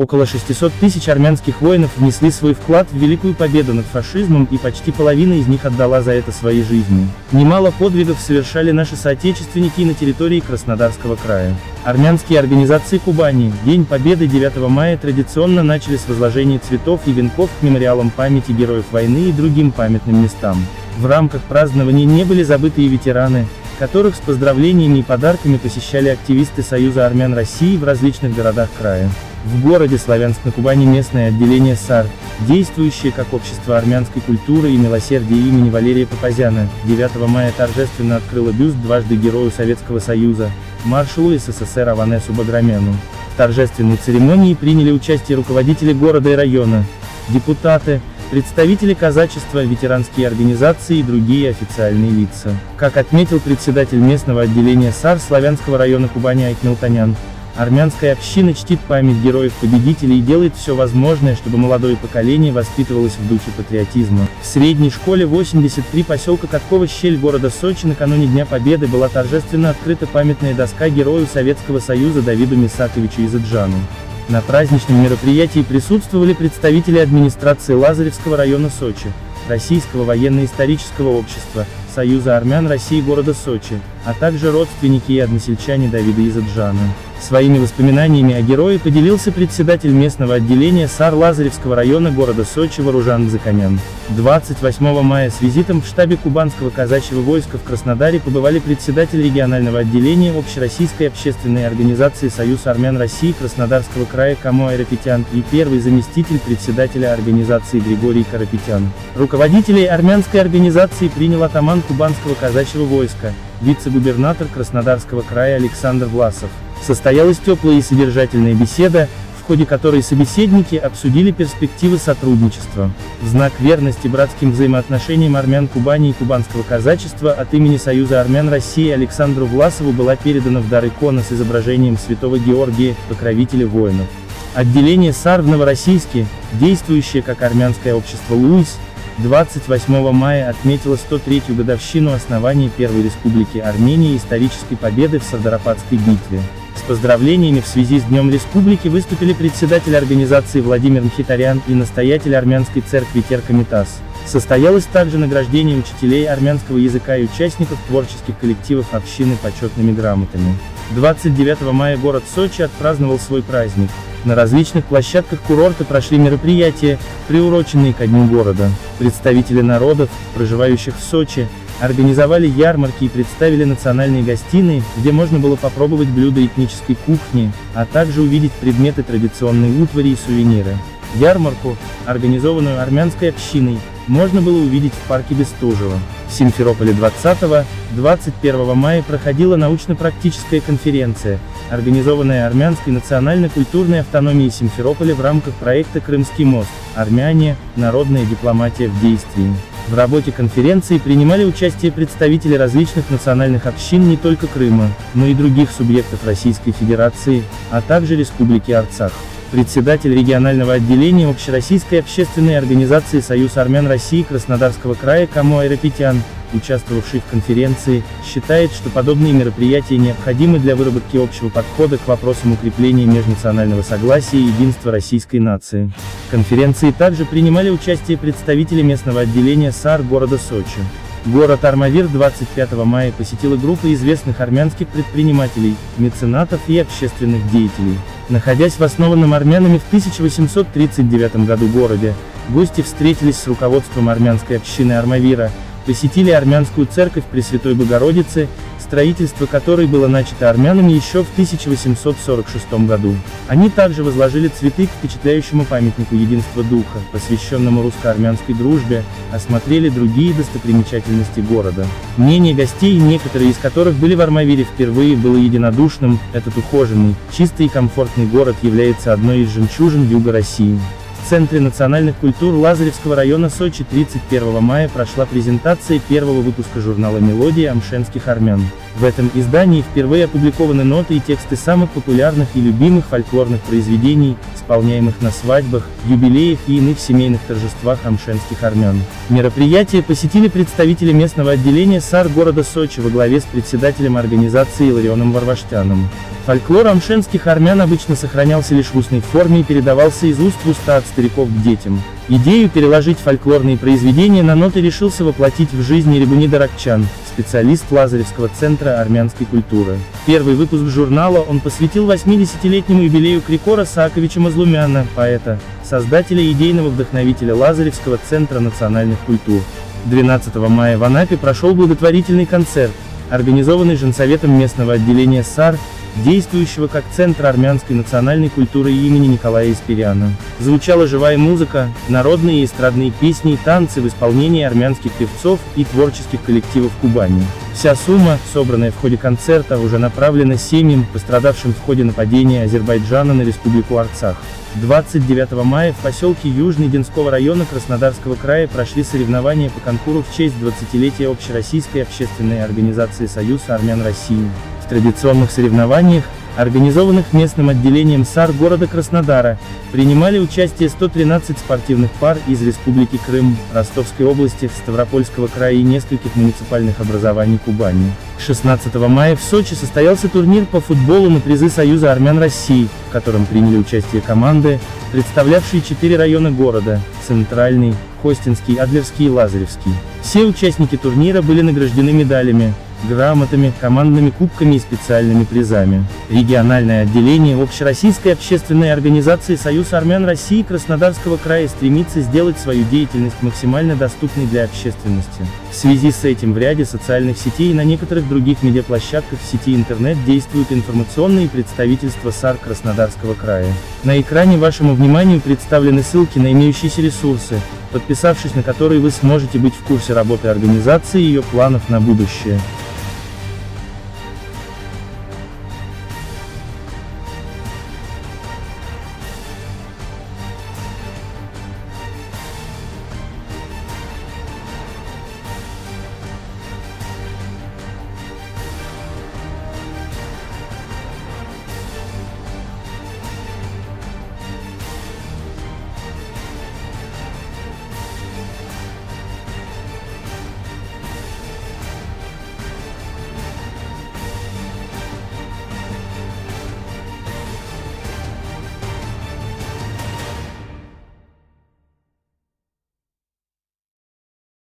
Около 600 тысяч армянских воинов внесли свой вклад в великую победу над фашизмом и почти половина из них отдала за это свои жизни. Немало подвигов совершали наши соотечественники на территории Краснодарского края. Армянские организации Кубани, День Победы 9 мая традиционно начали с возложения цветов и венков к мемориалам памяти героев войны и другим памятным местам. В рамках празднования не были забыты и ветераны, которых с поздравлениями и подарками посещали активисты Союза армян России в различных городах края. В городе Славянск на Кубани местное отделение САР, действующее как общество армянской культуры и милосердия имени Валерия Папазяна, 9 мая торжественно открыло бюст дважды Герою Советского Союза, маршалу СССР Аванесу Баграмяну. В торжественной церемонии приняли участие руководители города и района, депутаты, представители казачества, ветеранские организации и другие официальные лица. Как отметил председатель местного отделения САР Славянского района Кубани Айк Милтанян, Армянская община чтит память героев-победителей и делает все возможное, чтобы молодое поколение воспитывалось в духе патриотизма. В средней школе 83 поселка Каткова-Щель города Сочи накануне Дня Победы была торжественно открыта памятная доска герою Советского Союза Давиду Мисаковичу Изаджану. На праздничном мероприятии присутствовали представители администрации Лазаревского района Сочи, Российского военно-исторического общества, Союза армян России города Сочи, а также родственники и односельчане Давида Изаджана. Своими воспоминаниями о герое поделился председатель местного отделения САР Лазаревского района города Сочи Вооружан Законян. 28 мая с визитом в штабе Кубанского казачьего войска в Краснодаре побывали председатель регионального отделения Общероссийской общественной организации Союз армян России Краснодарского края Камо Айрапетян и первый заместитель председателя организации Григорий Карапетян. Руководителей армянской организации принял атаман Кубанского казачьего войска, вице-губернатор Краснодарского края Александр Власов. Состоялась теплая и содержательная беседа, в ходе которой собеседники обсудили перспективы сотрудничества. В знак верности братским взаимоотношениям армян Кубани и кубанского казачества от имени Союза армян России Александру Власову была передана в дар икона с изображением святого Георгия, покровителя воинов. Отделение САР в Новороссийске, действующее как армянское общество Луис, 28 мая отметила 103-ю годовщину основания Первой Республики Армения и исторической победы в Сардарападской битве. С поздравлениями в связи с Днем Республики выступили председатель организации Владимир Мхитарян и настоятель армянской церкви Теркомитас. Состоялось также награждение учителей армянского языка и участников творческих коллективов общины почетными грамотами. 29 мая город Сочи отпраздновал свой праздник. На различных площадках курорта прошли мероприятия, приуроченные ко дню города. Представители народов, проживающих в Сочи, организовали ярмарки и представили национальные гостиные, где можно было попробовать блюда этнической кухни, а также увидеть предметы традиционной утвари и сувениры. Ярмарку, организованную армянской общиной, можно было увидеть в парке Бестужева. В Симферополе 20-21 мая проходила научно-практическая конференция, организованная Армянской национально-культурной автономией Симферополя в рамках проекта «Крымский мост. Армяне. Народная дипломатия в действии». В работе конференции принимали участие представители различных национальных общин не только Крыма, но и других субъектов Российской Федерации, а также Республики Арцах. Председатель регионального отделения Общероссийской общественной организации Союз армян России Краснодарского края Камо Айрапетян, участвовавший в конференции, считает, что подобные мероприятия необходимы для выработки общего подхода к вопросам укрепления межнационального согласия и единства российской нации. В конференции также принимали участие представители местного отделения САР города Сочи. Город Армавир 25 мая посетила группа известных армянских предпринимателей, меценатов и общественных деятелей. Находясь в основанном армянами в 1839 году городе, гости встретились с руководством армянской общины Армавира, посетили армянскую церковь Пресвятой Богородицы, строительство которой было начато армянами еще в 1846 году. Они также возложили цветы к впечатляющему памятнику Единства Духа, посвященному русско-армянской дружбе, осмотрели другие достопримечательности города. Мнение гостей, некоторые из которых были в Армавире впервые, было единодушным, этот ухоженный, чистый и комфортный город является одной из жемчужин юга России. В Центре национальных культур Лазаревского района Сочи 31 мая прошла презентация первого выпуска журнала «Мелодии амшенских армян». В этом издании впервые опубликованы ноты и тексты самых популярных и любимых фольклорных произведений, исполняемых на свадьбах, юбилеях и иных семейных торжествах амшенских армян. Мероприятие посетили представители местного отделения САР города Сочи во главе с председателем организации Иларионом Варваштяном. Фольклор амшенских армян обычно сохранялся лишь в устной форме и передавался из уст в уста от стариков к детям. Идею переложить фольклорные произведения на ноты решился воплотить в жизнь Рябунида Ракчан, специалист Лазаревского центра армянской культуры. Первый выпуск журнала он посвятил 80-летнему юбилею Крикора Сааковича Мазлумяна, поэта, создателя и идейного вдохновителя Лазаревского центра национальных культур. 12 мая в Анапе прошел благотворительный концерт, организованный женсоветом местного отделения САР, действующего как Центр армянской национальной культуры имени Николая Испиряна. Звучала живая музыка, народные и эстрадные песни и танцы в исполнении армянских певцов и творческих коллективов Кубани. Вся сумма, собранная в ходе концерта, уже направлена семьям, пострадавшим в ходе нападения Азербайджана на Республику Арцах. 29 мая в поселке Южный Денского района Краснодарского края прошли соревнования по конкуру в честь 20-летия общероссийской общественной организации Союз армян России. Традиционных соревнованиях, организованных местным отделением САР города Краснодара, принимали участие 113 спортивных пар из Республики Крым, Ростовской области, Ставропольского края и нескольких муниципальных образований Кубани. 16 мая в Сочи состоялся турнир по футболу на призы Союза армян России, в котором приняли участие команды, представлявшие четыре района города – Центральный, Хостинский, Адлерский и Лазаревский. Все участники турнира были награждены медалями, грамотами, командными кубками и специальными призами. Региональное отделение Общероссийской общественной организации Союз армян России Краснодарского края стремится сделать свою деятельность максимально доступной для общественности. В связи с этим в ряде социальных сетей и на некоторых других медиаплощадках в сети интернет действуют информационные представительства САР Краснодарского края. На экране вашему вниманию представлены ссылки на имеющиеся ресурсы, подписавшись на которые вы сможете быть в курсе работы организации и ее планов на будущее.